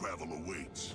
travel awaits.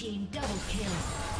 Team double kill.